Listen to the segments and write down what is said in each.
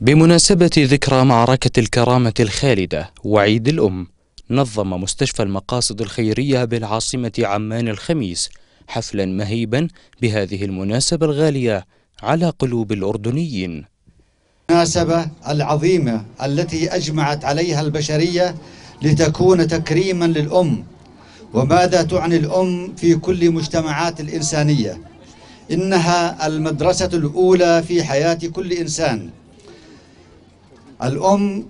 بمناسبة ذكرى معركة الكرامة الخالدة وعيد الأم نظم مستشفى المقاصد الخيرية بالعاصمة عمان الخميس حفلا مهيبا بهذه المناسبة الغالية على قلوب الأردنيين. المناسبة العظيمة التي أجمعت عليها البشرية لتكون تكريما للأم وماذا تعني الأم في كل مجتمعات الإنسانية؟ إنها المدرسة الأولى في حياة كل إنسان. الأم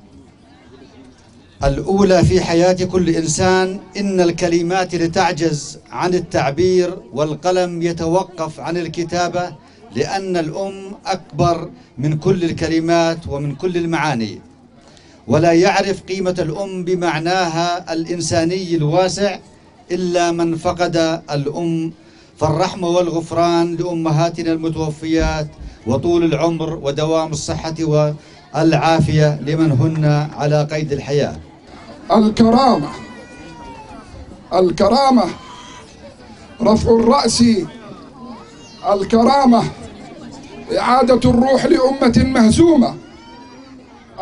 الأولى في حياة كل إنسان إن الكلمات لتعجز عن التعبير والقلم يتوقف عن الكتابة لأن الأم أكبر من كل الكلمات ومن كل المعاني. ولا يعرف قيمة الأم بمعناها الإنساني الواسع إلا من فقد الأم. فالرحمة والغفران لأمهاتنا المتوفيات وطول العمر ودوام الصحة والعافية لمن هن على قيد الحياة. الكرامة. الكرامة. رفع الرأس. الكرامة. إعادة الروح لأمة مهزومة.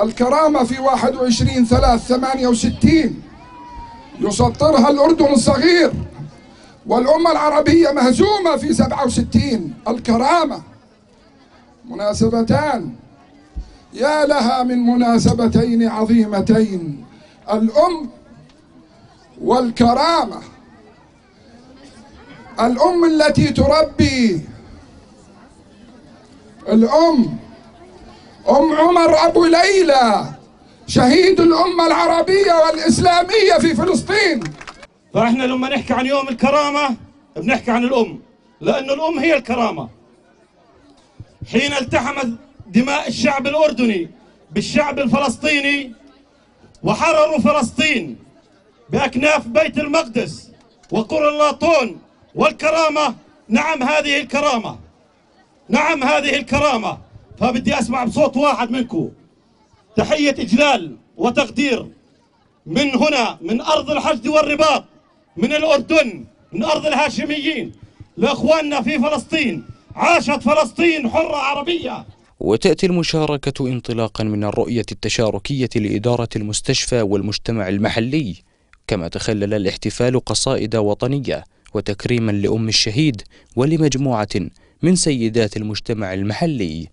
الكرامة في 21 3 68 يسطرها الأردن الصغير. والأمة العربية مهزومة في 67 الكرامة. مناسبتان. يا لها من مناسبتين عظيمتين الأم والكرامة. الأم التي تربي. الأم أم عمر أبو ليلى شهيد الأمة العربية والإسلامية في فلسطين. فإحنا لما نحكي عن يوم الكرامة بنحكي عن الأم لأن الأم هي الكرامة. حين التحمت دماء الشعب الأردني بالشعب الفلسطيني وحرروا فلسطين بأكناف بيت المقدس وقرى اللاطون والكرامة. نعم هذه الكرامة. نعم هذه الكرامة. فبدي أسمع بصوت واحد منكم. تحية إجلال وتقدير. من هنا من أرض الحشد والرباط من الأردن من أرض الهاشميين. لإخواننا في فلسطين عاشت فلسطين حرة عربية. وتأتي المشاركة انطلاقا من الرؤية التشاركية لإدارة المستشفى والمجتمع المحلي. كما تخلل الاحتفال قصائد وطنية وتكريما لأم الشهيد ولمجموعة من سيدات المجتمع المحلي.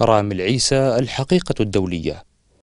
رامي العيسى الحقيقة الدولية.